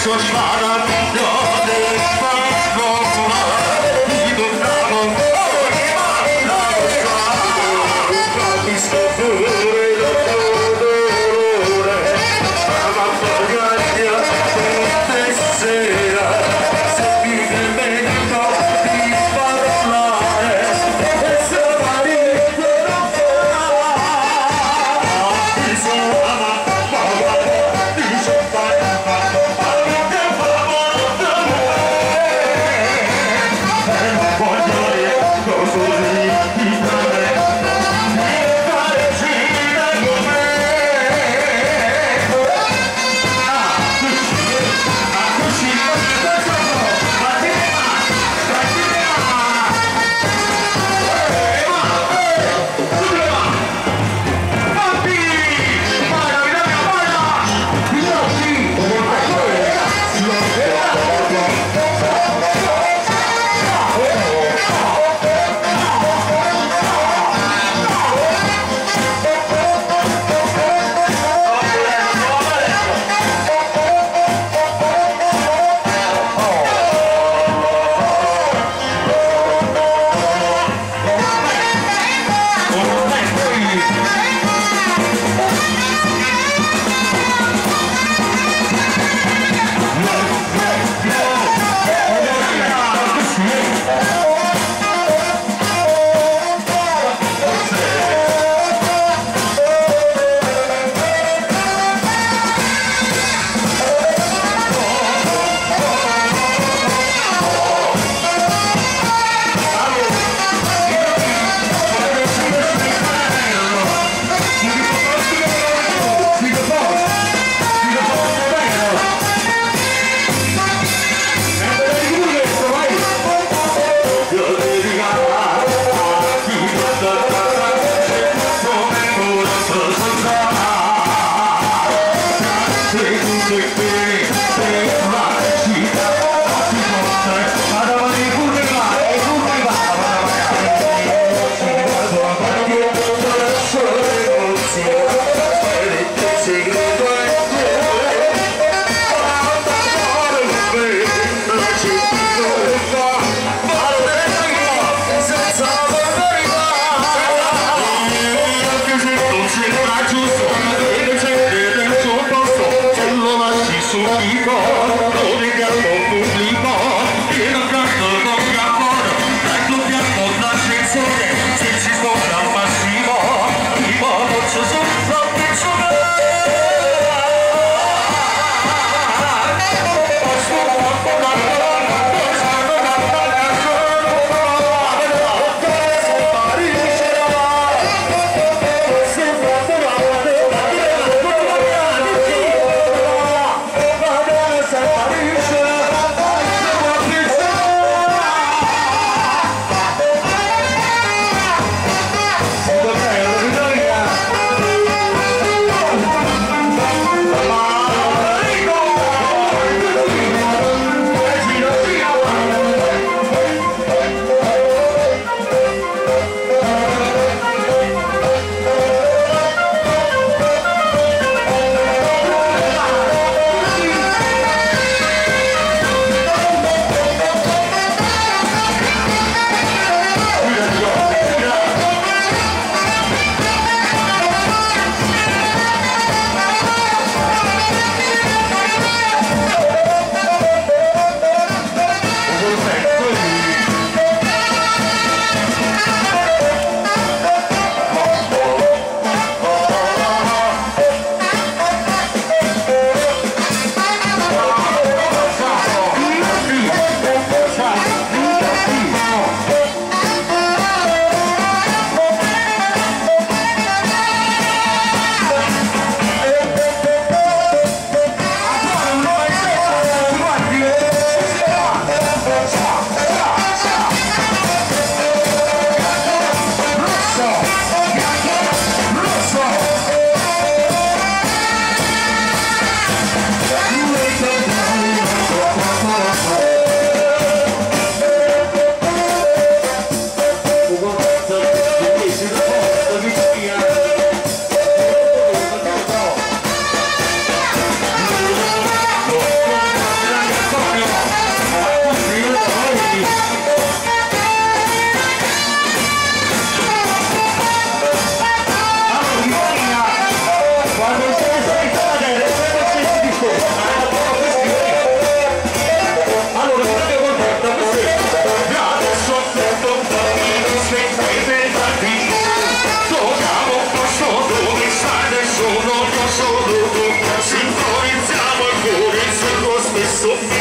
zur Schwager, ja, so